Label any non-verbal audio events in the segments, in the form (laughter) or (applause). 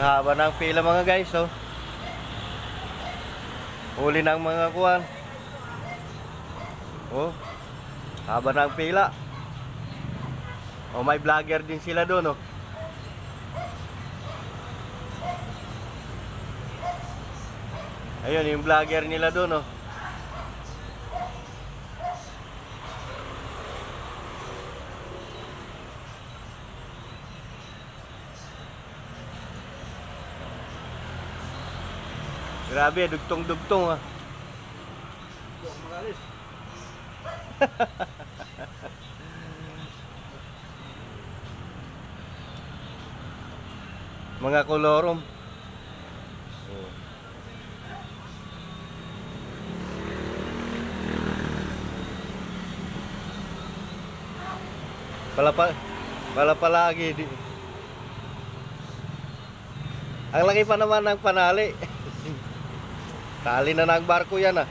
haba ng pila mga guys, oh. Huli ng mga kuwan. Oh. Haba ng pila. Oh, may vlogger din sila doon, oh. Ayun, yung vlogger nila doon, oh. Grabe, dugtong-dugtong ah. (laughs) Mga kolorom. Oh. Pala pa di. Ang laki pa naman ng panali. (laughs) Kali na nagbarko yan oh. ah.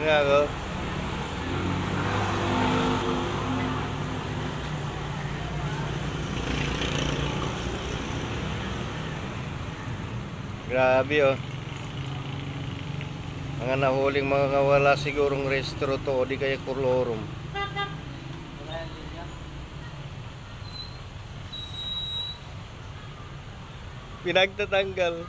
Yeah, though. Grabe oh. Mga nahuling mga wala sigurong restro to o di kaya kurlorum. Pinagtatanggal.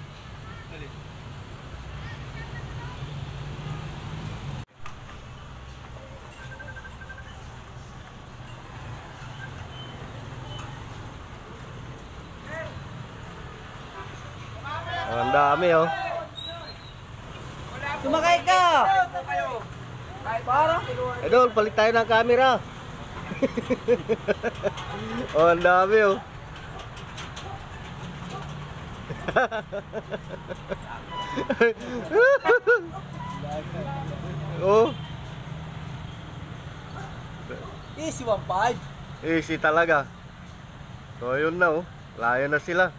Ang dami oh. Sumakay ka! Para? Idol, palit tayo ng camera. (laughs) oh, ang dami oh. (laughs) oh, Easy 1.5. easy talaga. So, yun na oh. Layo na sila.